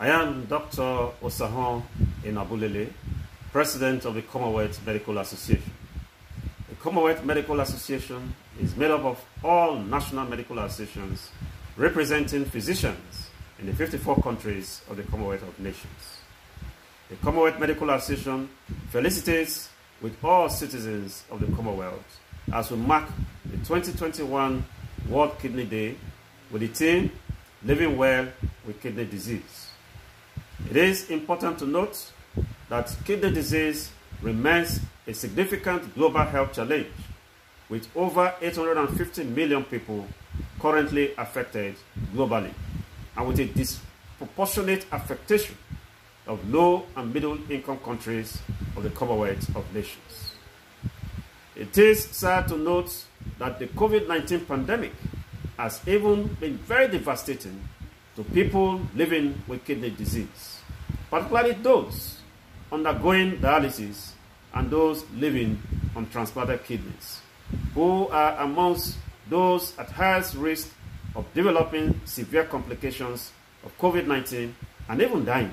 I am Dr. Osahon Enabulele, President of the Commonwealth Medical Association. The Commonwealth Medical Association is made up of all national medical associations representing physicians in the 54 countries of the Commonwealth of Nations. The Commonwealth Medical Association felicitates with all citizens of the Commonwealth as we mark the 2021 World Kidney Day with the theme Living Well with Kidney Disease. It is important to note that kidney disease remains a significant global health challenge with over 850 million people currently affected globally and with a disproportionate affectation of low and middle income countries of the Commonwealth of Nations. It is sad to note that the COVID 19 pandemic has even been very devastating to people living with kidney disease, particularly those undergoing dialysis and those living on transplanted kidneys, who are amongst those at highest risk of developing severe complications of COVID 19 and even dying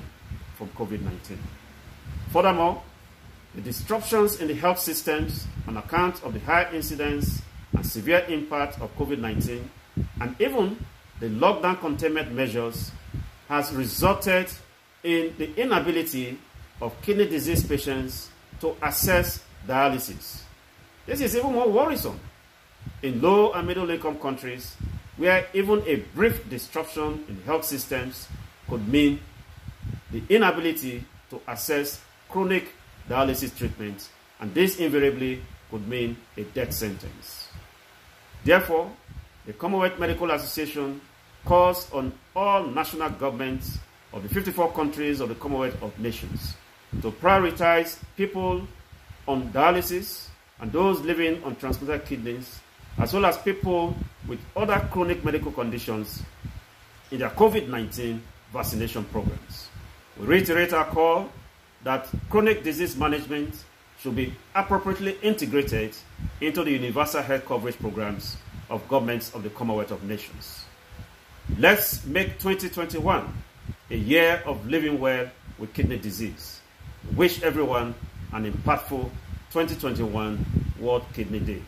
from COVID 19. Furthermore, the disruptions in the health systems on account of the high incidence and severe impact of COVID 19 and even the lockdown containment measures has resulted in the inability of kidney disease patients to access dialysis. This is even more worrisome in low and middle income countries where even a brief disruption in health systems could mean the inability to access chronic dialysis treatment, and this invariably could mean a death sentence. Therefore, the Commonwealth Medical Association calls on all national governments of the 54 countries of the Commonwealth of Nations to prioritize people on dialysis and those living on transplanted kidneys, as well as people with other chronic medical conditions in their COVID 19 vaccination programs. We reiterate our call that chronic disease management should be appropriately integrated into the universal health coverage programs of governments of the Commonwealth of Nations. Let's make 2021 a year of living well with kidney disease. Wish everyone an impactful 2021 World Kidney Day.